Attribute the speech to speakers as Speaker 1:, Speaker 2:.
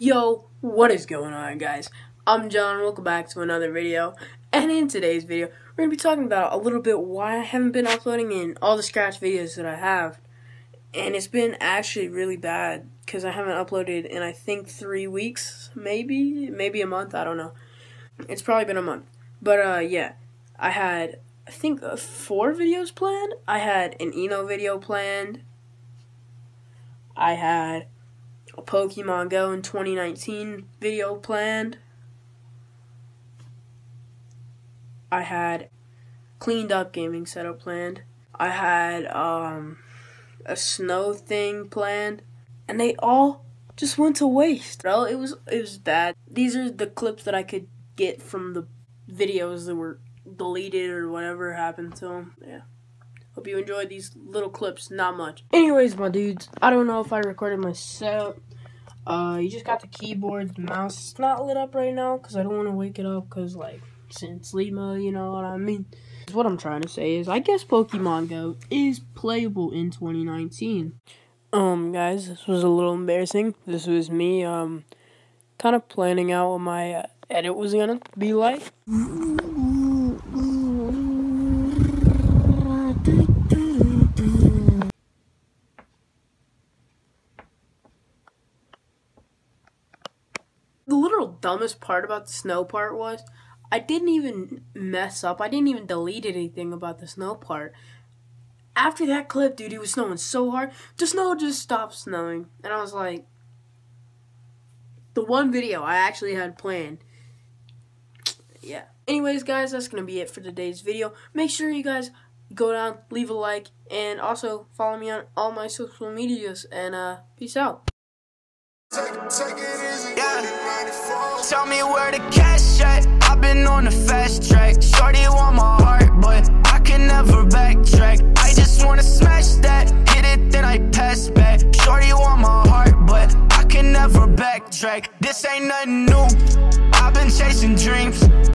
Speaker 1: Yo, what is going on guys? I'm John, welcome back to another video. And in today's video, we're going to be talking about a little bit why I haven't been uploading in all the scratch videos that I have. And it's been actually really bad because I haven't uploaded in I think three weeks, maybe, maybe a month, I don't know. It's probably been a month. But uh, yeah, I had, I think uh, four videos planned. I had an Eno video planned. I had a Pokemon Go in 2019 video planned. I had cleaned up gaming setup planned. I had um, a snow thing planned, and they all just went to waste. Well, it was it was bad. These are the clips that I could get from the videos that were deleted or whatever happened to them. Yeah. Hope you enjoyed these little clips. Not much. Anyways, my dudes, I don't know if I recorded myself. Uh, you just got the keyboard, the mouse. Not lit up right now because I don't want to wake it up because, like, since Lima, you know what I mean? What I'm trying to say is, I guess Pokemon Go is playable in 2019. Um, guys, this was a little embarrassing. This was me, um, kind of planning out what my uh, edit was gonna be like. The literal dumbest part about the snow part was I didn't even mess up. I didn't even delete anything about the snow part. After that clip, dude, it was snowing so hard. The snow just stopped snowing. And I was like, the one video I actually had planned. Yeah. Anyways, guys, that's going to be it for today's video. Make sure you guys go down, leave a like, and also follow me on all my social medias. And uh, peace out.
Speaker 2: Yeah. Tell me where the cash at. I've been on the fast track. Shorty want my heart, but I can never backtrack. I just wanna smash that. Hit it, then I pass back. Shorty want my heart, but I can never backtrack. This ain't nothing new. I've been chasing dreams.